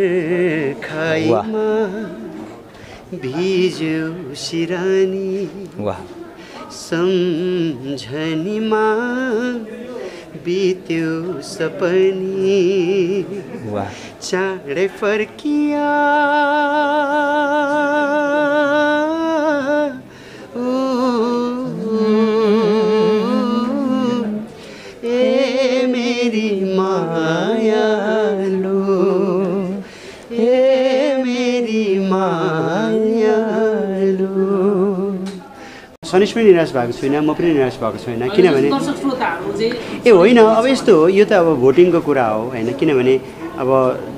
खाइमा भिज्यो सिरानी सम्झनीमा बित्यो सपनी। चाँडै फर्किया। ए मेरी मायालु सनिस पनि निराश भएको छुइनँ म पनि निराश भएको छुइनँ किनभने दर्शक श्रोताहरू चाहिँ ए होइन अब यस्तो हो यो त अब भोटिङको कुरा हो होइन किनभने अब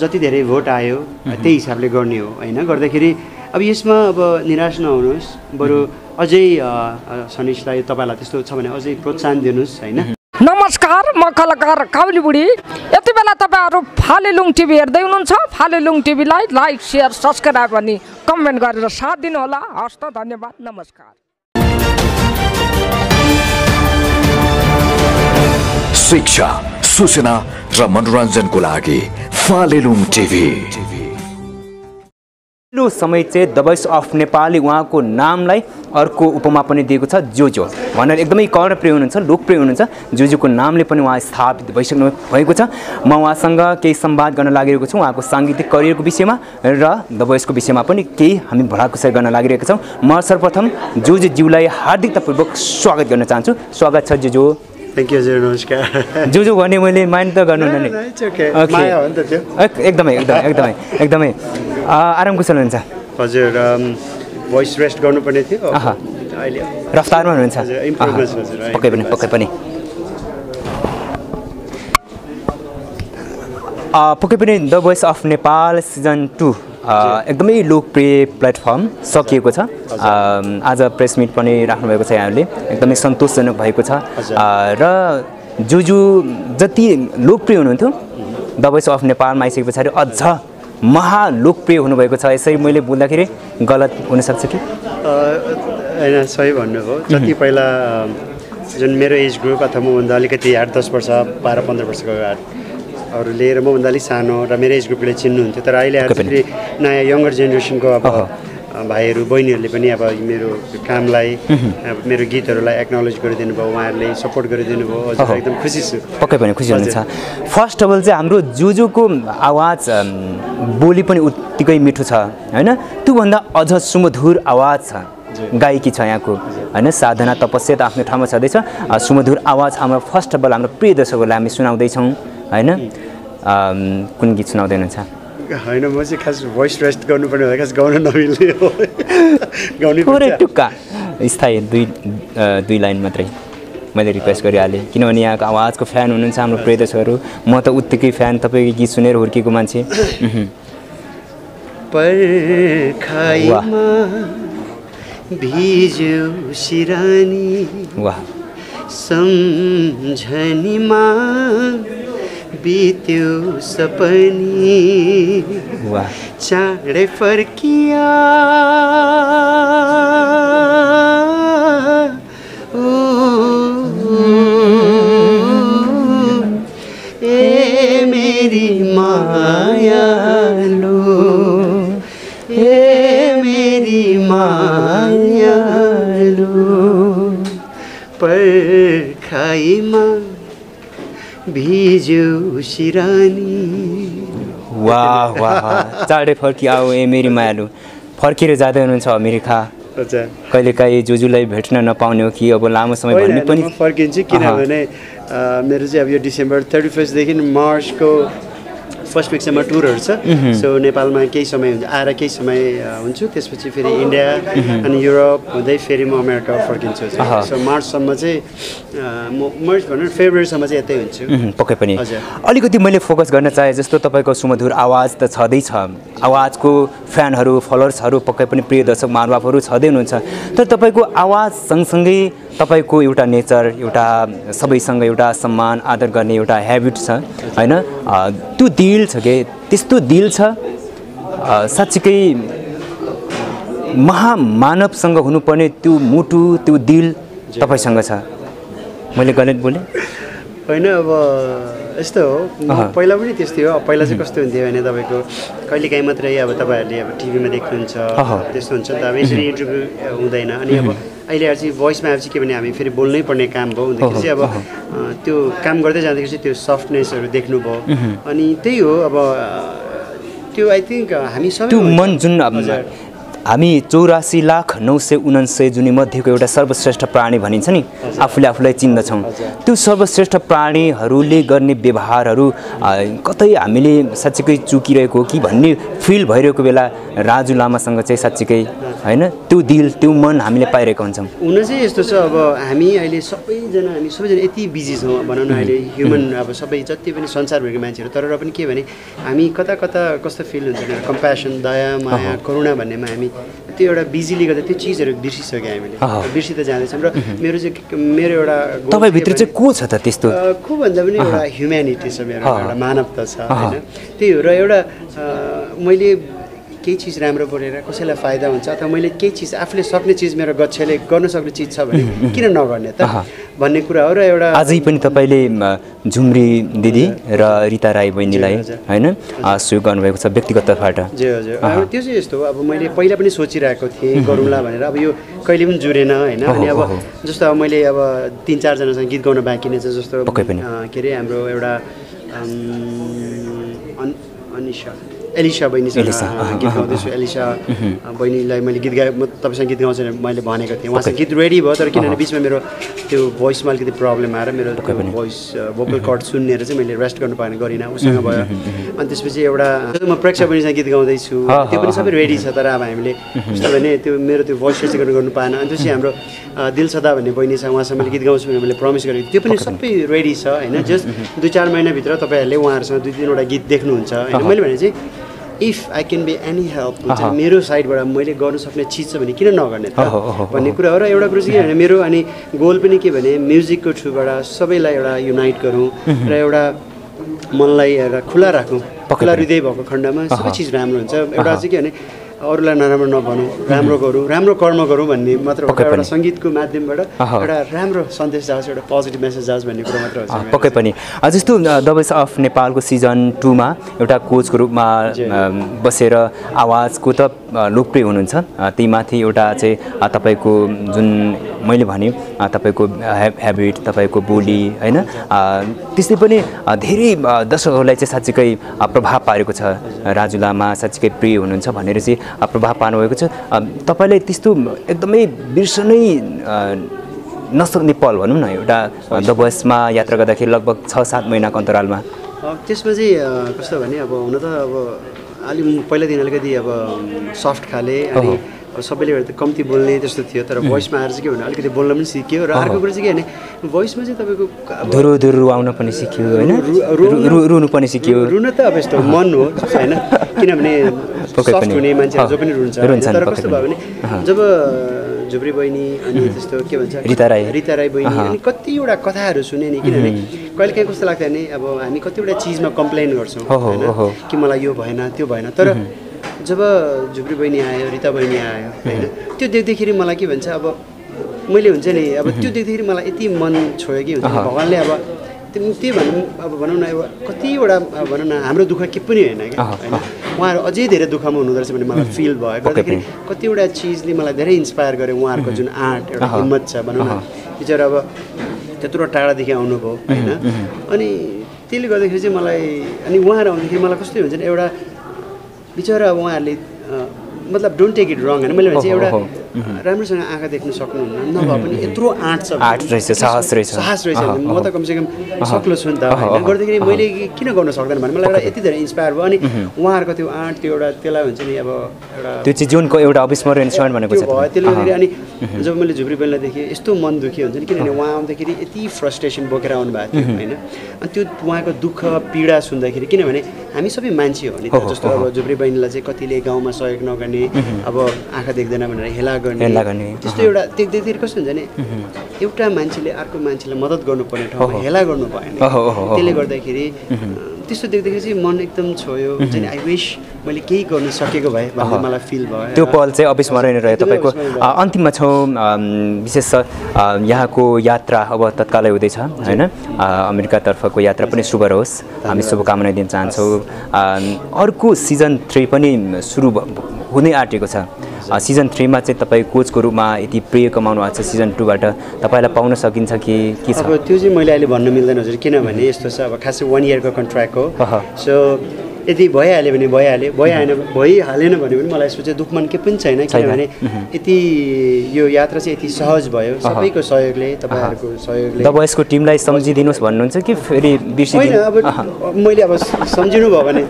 जति धेरै भोट आयो त्यही हिसाबले गर्ने हो होइन गर्दाखेरि अब यसमा अब निराश नहुनुहोस् बरु अझै सनिसलाई तपाईँलाई त्यस्तो छ भने अझै प्रोत्साहन दिनुहोस् होइन। नमस्कार म कलाकार काउली बुढी। यति बेला तपाईँहरू फालेलुङ टिभी हेर्दै हुनुहुन्छ फालेलुङ टिभीलाई लाइक सेयर सब्सक्राइब अनि कमेन्ट गरेर साथ दिनुहोला। हस् त धन्यवाद नमस्कार। शिक्षा सूचना र मनोरञ्जनको लागि फालेलुङ टिभी। पछिल्लो समय चाहिँ द भोइस अफ नेपालले उहाँको नामलाई अर्को उपमा पनि दिएको छ जोजो भनेर एकदमै कर्णप्रिय हुनुहुन्छ लोकप्रिय हुनुहुन्छ जोजोको नामले पनि उहाँ स्थापित भइसक्नु भएको छ। म उहाँसँग केही संवाद गर्न लागिरहेको छु उहाँको साङ्गीतिक करियरको विषयमा र द भोइसको विषयमा पनि केही हामी भलाकुसारी गर्न लागिरहेका छौँ। म सर्वप्रथम जोजो ज्यूलाई हार्दिकतापूर्वक स्वागत गर्न चाहन्छु। स्वागत छ जोजो थ्याङ्क यू हजुर नमस्कार। जोजो भने मैले माइन्ड त गर्नु नि। एकदमै एकदमै एकदमै एकदमै। आराम कुशल हुनुहुन्छ। हजुर भोइस रेस्ट गर्नुपर्ने थियो। अहिले। रफ्तारमा हुनुहुन्छ। पक्कै पनि पक्कै पनि। पक्कै पनि the voice of Nepal season two एकदमै लोकप्रिय प्लेटफर्म सकिएको छ। आज प्रेस मिट पनि राख्नुभएको छ यहाँहरूले। एकदमै सन्तोषजनक भएको छ। र जुजु जति लोकप्रिय हुनुहुन्थ्यो द भोइस अफ नेपालमा आइसके पछाडि अझ महालोकप्रिय हुनुभएको छ। यसरी मैले बोल्दाखेरि गलत हुनसक्छ कि? होइन सही भन्नुभयो। जति पहिला जुन मेरो एज ग्रुप अथवा मभन्दा अलिकति आठ दस वर्ष बाह्र पन्ध्र वर्षको अरू लिएर मभन्दा अलिक सानो र मेरो एज ग्रुपले चिन्नुहुन्थ्यो। तर अहिले आएर पनि। फेरि नयाँ यङ्गर जेनेरेसनको अब भाइहरू बहिनीहरूले पनि अब मेरो कामलाई अब मेरो गीतहरूलाई एक्नोलेज गरिदिनु भयो उहाँहरूले सपोर्ट गरिदिनु भयो। हजुर एकदम खुसी छु। पक्कै पनि खुसी हुनुहुन्छ। फर्स्ट अफ अल चाहिँ हाम्रो जुजुको आवाज बोली पनि उत्तिकै मिठो छ होइन? त्योभन्दा अझ सुमधुर आवाज छ गायकी छ यहाँको होइन? साधना तपस्या त आफ्नो ठाउँमा छँदैछ। सुमधुर आवाज हाम्रो फर्स्ट अफ अल हाम्रो प्रिय दर्शकहरूलाई हामी सुनाउँदैछौँ होइन? कुन गीत सुनाउँदै हुनुहुन्छ? होइन म चाहिँ खास भोइस रेस्ट गर्नुपर्ने हुँदा खास गाउन नमिल्ने हो। गाउनै टुक्का। स्थायी दुई दुई लाइन मात्रै। मैले रिक्वेस्ट गरिहालेँ। किनभने यहाँको आवाजको फ्यान हुनुहुन्छ हाम्रो प्रिय दर्शकहरू म त उत्तिकै फ्यान तपाईँको गीत सुनेर हुर्केको मान्छे। भिज्यो सिरानी वाह। सम्झनीमा बित्यो सपनी। चाँडै फर्किया। ए मेरी मायालु। ए मेरी मायालु। पर्खाइमा भिज्यो सिरानी। वाह वाह चाँडै फर्किआऊ ए मेरी मायालु। फर्केर जाँदै हुनुहुन्छ अमेरिका। अच्छा कहिलेकाहीँ जुजुलाई भेट्न नपाउने हो कि अब लामो समय भन्ने पनि फर्किन्छु किनभने मेरो चाहिँ अब यो डिसेम्बर थर्टी फर्स्टदेखि मार्चको फर्स्ट विकसम्म टुरहरू छ। सो नेपालमा केही समय हुन्छ आएर केही समय हुन्छु। त्यसपछि फेरि इन्डिया अनि युरोप हुँदै फेरि म अमेरिका फर्किन्छु। सो मार्चसम्म चाहिँ म मार्च भनौँ फेब्रुअरीसम्म चाहिँ यतै हुन्छु। पक्कै पनि। हजुर। अलिकति मैले फोकस गर्न चाहेँ जस्तो तपाईँको सुमधुर आवाज त छँदैछ। आवाजको फ्यानहरू फलोवर्सहरू पक्कै पनि प्रिय दर्शक महानुभावहरू छँदै हुनुहुन्छ। तर तपाईँको आवाज सँगसँगै तपाईँको एउटा नेचर एउटा सबैसँग एउटा सम्मान आदर गर्ने एउटा हेबिट छ होइन? त्यो दिल छ कि? त्यस्तो दिल छ साँच्चीकै महामानवसँग हुनुपर्ने त्यो मुटु त्यो दिल तपाईँसँग छ। मैले गलत बोलेँ? होइन अब यस्तो हो। पहिला पनि त्यस्तै हो। पहिला चाहिँ कस्तो हुन्थ्यो भने तपाईँको कहिलेकाहीँ मात्रै अब तपाईँहरूले अब टिभीमा देख्नुहुन्छ। त्यस्तो हुन्छ नि त। अब यसरी इन्टरभ्यू हुँदैन। अनि अब अहिले आएर चाहिँ भोइसमा चाहिँ के भने हामी फेरि बोल्नै पर्ने काम भयो। हुँदाखेरि चाहिँ अब त्यो काम गर्दै जाँदाखेरि चाहिँ त्यो सफ्टनेसहरू देख्नुभयो। अनि त्यही हो अब त्यो आई थिङ्क हामी सबै त्यो मन जुन। हामी चौरासी लाख नौ सय उनान्सय जुनी मध्येको एउटा सर्वश्रेष्ठ प्राणी भनिन्छ नि आफूले आफूलाई चिन्दछौँ। त्यो सर्वश्रेष्ठ प्राणीहरूले गर्ने व्यवहारहरू कतै हामीले साँच्चीकै चुकिरहेको हो कि भन्ने फिल भइरहेको बेला राजु लामासँग चाहिँ साँच्चीकै होइन त्यो दिल त्यो मन हामीले पाइरहेका हुन्छौँ। हुन चाहिँ यस्तो छ अब हामी अहिले सबैजना हामी सबैजना यति बिजी छौँ भनौँ न अहिले ह्युमन अब सबै जति पनि संसारभरिको मान्छेहरू तर र पनि के भने हामी कता कता कस्तो फिल हुन्छ कम्प्यासन दया माया करुणा भन्नेमा हामी त्यो एउटा बिजीले गर्दा त्यो चिजहरू बिर्सिसक्यो हामीले। बिर्सिँदै जाँदैछौँ र मेरो चाहिँ मेरो एउटा तपाईँभित्र चाहिँ को छ त त्यस्तो को भन्दा पनि एउटा ह्युम्यानिटी छ मेरो। एउटा मानवता छ। होइन त्यही हो र एउटा मैले केही चिज राम्रो बोलेर कसैलाई फाइदा हुन्छ अथवा मैले केही चिज आफूले सक्ने चिज मेरो गच्छेले गर्न सक्ने चिज छ भने किन नगर्ने त। भन्ने कुरा हो र एउटा आजै पनि तपाईँले झुम्री दिदी र रिता राई बहिनीलाई। होइन सहयोग गर्नुभएको छ व्यक्तिगत तर्फबाट। जे हजुर। त्यो चाहिँ यस्तो हो। अब मैले पहिला पनि सोचिरहेको थिएँ गरौँला भनेर। अब यो कहिले पनि जुरेन होइन। अनि अब। जस्तो अब मैले अब तिन चारजनासँग गीत गाउन बाँकी नै छ जस्तो के अरे हाम्रो एउटा अनिसा एलिसा बहिनीसँग गीत गाउँदैछु एलिसा बहिनीलाई मैले गीत गाएँ म तपाईँसँग गीत गाउँछु भनेर मैले भनेको थिएँ उहाँसँग गीत रेडी भयो तर किनभने बिचमा मेरो त्यो भोइसमा अलिकति प्रब्लम आएर मेरो भोइस भोकल कर्ड सुन्नेर चाहिँ मैले रेस्ट गर्नु पाएन गरिनँ उसँग भयो अनि त्यसपछि एउटा म प्रेक्षा बहिनीसँग गीत गाउँदैछु त्यो पनि सबै रेडी छ तर अब हामीले कस्तो भने त्यो मेरो त्यो भोइस रेकर्ड गर्नु पाएन अनि त्यसपछि हाम्रो दिल सदा भन्ने बहिनी छ उहाँसँग मैले गीत गाउँछु भनेर मैले प्रमिस गरेको त्यो पनि सबै रेडी छ होइन जस्ट दुई चार महिनाभित्र तपाईँहरूले उहाँहरूसँग दुई तिनवटा गीत देख्नुहुन्छ होइन मैले भने चाहिँ if I can be any help हुन्छ। मेरो साइडबाट मैले गर्नु सक्ने चिज छ भने किन नगर्ने त? भन्ने कुरा हो र एउटा कुरो चाहिँ के भने मेरो अनि गोल पनि के भने म्युजिकको थ्रुबाट सबैलाई एउटा युनाइट गरौँ र एउटा मनलाई एउटा खुला राखौँ। खुला हृदय भएको खण्डमा सबै चिज राम्रो हुन्छ। एउटा चाहिँ के भने अरूलाई नराम्रो नभनौँ राम्रो गरौँ राम्रो कर्म गरौँ भन्ने मात्र एउटा। सङ्गीतको माध्यमबाट। एउटा राम्रो सन्देश जाओस् एउटा पोजिटिभ मेसेज जाओस् भन्ने कुरा मात्र हो। पक्कै पनि। जस्तो द भोइस अफ नेपालको सिजन टूमा एउटा कोचको रूपमा बसेर आवाजको त लोकप्रिय हुनुहुन्छ। अँ, त्यही माथि एउटा चाहिँ तपाईँको जुन मैले भने तपाईँको ह्या ह्याबिट तपाईँको बोली होइन? अँ, त्यस्तै पनि धेरै दर्शकहरूलाई चाहिँ साँच्चीकै प्रभाव पारेको छ। राजु लामा साँच्चीकै प्रिय हुनुहुन्छ भनेर चाहिँ प्रभाव पार्नुभएको छ। अँ, तपाईँलाई त्यस्तो एकदमै बिर्सनै नसक्ने पल भनौँ न एउटा द बसमा यात्रा गर्दाखेरि लगभग छ सात महिनाको अन्तरालमा। त्यसमा चाहिँ कस्तो भने अब हुन त अब अलि पहिलादेखि अलिकति अब सफ्ट खाले अनि अब सबैले गर्दा कम्ती बोल्ने त्यस्तो थियो तर भोइसमा आएर चाहिँ के भने अलिकति बोल्न पनि सिक्यो र अर्को कुरा चाहिँ के भने भोइसमा चाहिँ तपाईँको धुरो धुरो आउन पनि सिक्यो होइन? रुनु पनि सिक्यो। रुन त अब यस्तो मन हो होइन? किनभने पक्कै पनि। हुने मान्छेहरू जो पनि रुन्छ तर कस्तो भयो। भने जब झुब्री बहिनी अनि त्यस्तो के भन्छ रिता राई। रिता राई बहिनी। अनि कतिवटा कथाहरू सुने नि किनभने कहिले काहीँ कस्तो लाग्छ भने अब हामी कतिवटा चिजमा कम्प्लेन गर्छौँ होइन। कि मलाई यो भएन त्यो भएन तर जब झुब्री बहिनी आयो रिता बहिनी आयो होइन त्यो देख्दाखेरि मलाई के भन्छ अब मैले हुन्छ नि अब त्यो देख्दाखेरि मलाई यति मन छोयो कि हुन्छ। भगवान्ले अब त्यो त्यही भनौँ अब भनौँ न अब कतिवटा भनौँ न हाम्रो दुःख के पनि होइन क्या होइन उहाँहरू अझै धेरै दुःखमा हुनुहुँदो रहेछ भन्ने मलाई फिल भयो। गर्दाखेरि कतिवटा चिजले मलाई धेरै इन्सपायर गर्यो उहाँहरूको जुन आर्ट एउटा। हिम्मत छ भनौँ न। बिचरा अब त्यत्रो टाढादेखि आउनुभयो होइन? अनि त्यसले गर्दाखेरि चाहिँ मलाई अनि उहाँहरू आउँदाखेरि मलाई कस्तो हुन्छ एउटा बिचरा अब उहाँहरूले मतलब डोन्ट टेक इट रङ होइन? मैले भने चाहिँ एउटा। राम्रोसँग आँखा देख्न सक्नुहुन्न। नभए पनि यत्रो आँट छ। आँट रहेछ, साहस रहेछ। साहस म त कमसेकम सक्लो छु नि त। होइन? गर्दाखेरि मैले किन गर्न सक्दैन भने मलाई एउटा यति धेरै इन्सपायर भयो। अनि उहाँहरूको त्यो आँट त्यो एउटा त्यसलाई हुन्छ नि अब एउटा त्यो चाहिँ जीवनको एउटा अविस्मरणीय क्षण भनेको छ भयो। त्यसले। गर्दाखेरि अनि जब मैले झुब्री बेललाई देखेँ यस्तो मन दुखी हुन्छ नि। किनभने उहाँ आउँदाखेरि यति फ्रस्ट्रेसन बोकेर आउनु भएको थियो होइन? अनि त्यो उहाँको दुःख पीडा सुन्दाखेरि किनभने हामी सबै मान्छे हो नि जस्तो अब झुब्री बहिनीलाई चाहिँ कतिले गाउँमा सहयोग नगर्ने अब आँखा देख्दैन भनेर हेला गर्ने त्यस्तो एउटा देख्दाखेरि कस्तो हुन्छ नि एउटा मान्छेले अर्को मान्छेलाई मदत गर्नुपर्ने ठाउँमा हेला गर्नु भएन। त्यसले गर्दाखेरि त्यस्तो देख्दाखेरि चाहिँ मन एकदम छोयो हुन्छ नि आई विस मैले केही गर्न सकेको भए भन्ने मलाई फिल भयो। त्यो पल चाहिँ अविस्मरणीय रह्यो तपाईँको। अन्तिममा छौँ विशेष यहाँको यात्रा अब तत्कालै हुँदैछ होइन? अमेरिकातर्फको यात्रा पनि शुभ रहोस्। हामी शुभकामना दिन चाहन्छौँ। अर्को सिजन थ्री पनि सुरु हुनै आँटेको छ। सिजन थ्रीमा चाहिँ तपाईँ कोचको रूपमा यति प्रिय कमाउनु भएको छ सिजन टूबाट। तपाईँलाई पाउन सकिन्छ कि के छ? अब त्यो चाहिँ मैले अहिले भन्न मिल्दैन हजुर। किनभने यस्तो छ अब खासै वान इयरको कन्ट्र्याक्ट हो। सो यदि भइहाल्यो भने भइहाल्यो भइहालेन भइहालेन भने पनि मलाई यसको चाहिँ दुःख मन के पनि छैन किनभने यति यो यात्रा चाहिँ यति सहज भयो। सबैको सहयोगले तपाईँहरूको सहयोगले। द भोइसको टिमलाई सम्झिदिनुहोस् भन्नुहुन्छ कि फेरि होइन अब मैले अब सम्झिनु भयो भने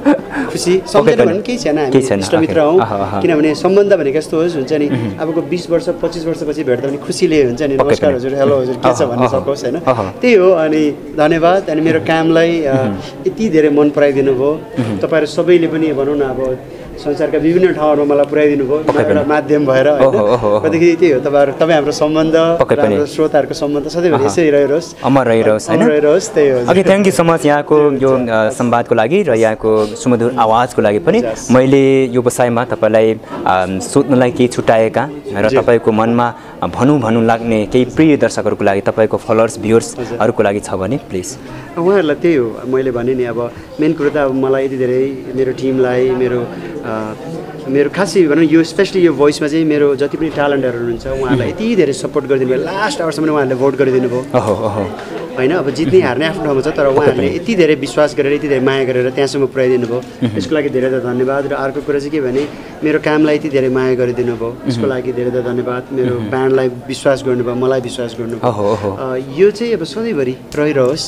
खुसी। सम्झेन। भने केही छैन हामी इष्टमित्र। हौँ। किनभने सम्बन्ध भनेको यस्तो होस् हुन्छ नि अबको बिस वर्ष पच्चिस वर्षपछि भेट्दा पनि खुसीले हुन्छ नि नमस्कार। हजुर हेलो हजुर के छ भन्ने सकोस् होइन। त्यही हो अनि धन्यवाद अनि मेरो कामलाई यति धेरै मन पराइदिनु भयो तपाईँहरू सबैले पनि भनौँ न अब संसारका विभिन्न ठाउँहरूमा मलाई पुऱ्याइदिनु भयो एउटा। माध्यम भएर। होइन कतिखेरि त्यही हो तपाईँहरू तपाईँ हाम्रो सम्बन्ध। हाम्रो श्रोताहरूको सम्बन्ध सधैँभरि। यसै रहिरहोस् अमर रहिरहोस् होइन रहिरहोस् त्यही हो okay thank you so much यहाँको यो संवादको लागि र यहाँको सुमधुर आवाजको लागि पनि. मैले यो बसाइमा तपाईँलाई सोध्नलाई केही छुट्याएका र। तपाईँको मनमा भनौँ भनौँ लाग्ने केही प्रिय दर्शकहरूको लागि तपाईँको फलोवर्स भ्युवर्सहरूको लागि छ भने प्लिज उहाँहरूलाई त्यही हो मैले भने नि अब मेन कुरो त अब मलाई यति धेरै मेरो टिमलाई मेरो मेरो खासै भनौँ यो स्पेसली यो भोइसमा चाहिँ मेरो जति पनि ट्यालेन्टहरू हुनुहुन्छ उहाँहरूलाई यति धेरै सपोर्ट गरिदिनु भयो लास्ट आवरसम्म उहाँहरूले भोट गरिदिनु भयो होइन अब जित्ने हार्ने आफ्नो ठाउँमा छ तर उहाँहरूले यति धेरै विश्वास गरेर यति धेरै माया गरेर त्यहाँसम्म पुऱ्याइदिनु भयो। यसको लागि धेरै धेरै धन्यवाद र अर्को कुरा चाहिँ के भने मेरो कामलाई यति धेरै माया गरिदिनु भयो। यसको लागि धेरै धेरै धन्यवाद। मेरो ब्यान्डलाई विश्वास गर्नुभयो मलाई विश्वास गर्नुभयो यो चाहिँ अब सधैँभरि रहिरहोस्।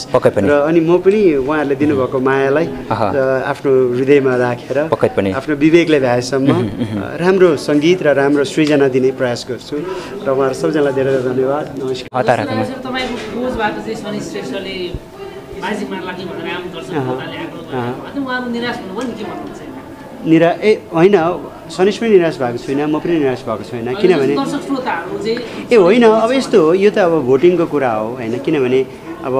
र अनि म पनि उहाँहरूले दिनुभएको मायालाई आफ्नो हृदयमा राखेर। आफ्नो विवेकले भ्याएसम्म राम्रो सङ्गीत र राम्रो सृजना दिने प्रयास गर्छु। र उहाँहरू सबैजनालाई धेरै धेरै धन्यवाद। नमस्कार। चाहिँ शनि श्रेष्ठले म्याजिक मार्ला कि भनेर आम दर्शकहरूले आग्रह गरेको अनि उहाँहरू निराश हुनुभयो नि के भन्नुहुन्छ निरा ए होइन सनिस पनि निराश भएको छुइनँ म पनि निराश भएको छुइनँ किनभने दर्शक श्रोताहरू चाहिँ ए होइन अब यस्तो हो यो त अब भोटिङको कुरा हो होइन किनभने अब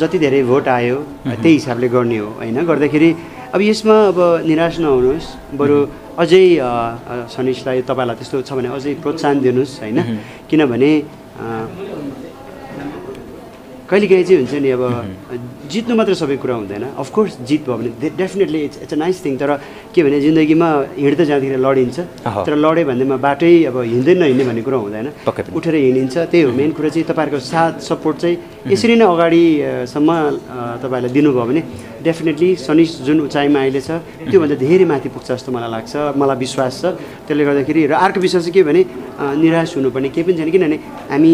जति धेरै भोट आयो त्यही हिसाबले गर्ने हो होइन गर्दाखेरि अब यसमा अब निराश नहुनुहोस् बरु अझै सनिसलाई तपाईँलाई त्यस्तो छ भने अझै प्रोत्साहन दिनुहोस् होइन किनभने अ, कहिलेकाहीँ चाहिँ हुन्छ नि अब जित्नु मात्र सबै कुरा हुँदैन। अफकोर्स जित भयो भने definitely it's it's a nice thing तर के भने जिन्दगीमा हिँड्दै जाँदाखेरि लडिन्छ। तर लड्यो भन्दैमा बाटै अब हिँड्दै नहिँड्ने भन्ने कुरा हुँदैन। उठेर हिँडिन्छ। त्यही हो मेन कुरा चाहिँ तपाईँहरूको साथ सपोर्ट चाहिँ यसरी नै अगाडिसम्म अ, तपाईँहरूले दिनुभयो भने डेफिनेटली सनिस जुन उचाइमा अहिले छ त्योभन्दा धेरै माथि पुग्छ जस्तो मलाई लाग्छ मलाई विश्वास छ। त्यसले गर्दाखेरि र अर्को विश्वास चाहिँ के भने निराश हुनुपर्ने केही पनि छैन। किनभने हामी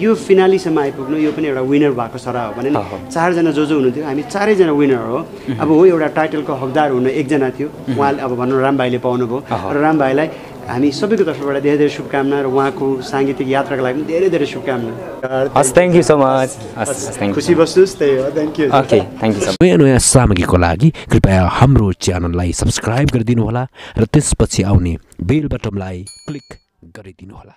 यो फिनालीसम्म आइपुग्नु यो पनि एउटा विनर भएको सर हो भने। चारजना जो जो हुनुहुन्थ्यो हामी चारैजना विनर हो। अब हो एउटा टाइटलको हकदार हुन एकजना थियो। उहाँले अब भनौँ राम भाइले पाउनुभयो। र राम भाइलाई हामी सबैको तर्फबाट धेरै धेरै शुभकामना र उहाँको साङ्गीतिक यात्राको लागि पनि धेरै धेरै शुभकामना। हस् थ्याङ्क यू सो मच खुसी बस्नुहोस् त्यही हो thank you okay thank you नयाँ नयाँ सामग्रीको लागि कृपया हाम्रो च्यानललाई सब्सक्राइब गरिदिनुहोला र त्यसपछि आउने बेल बटनलाई क्लिक गरिदिनुहोला।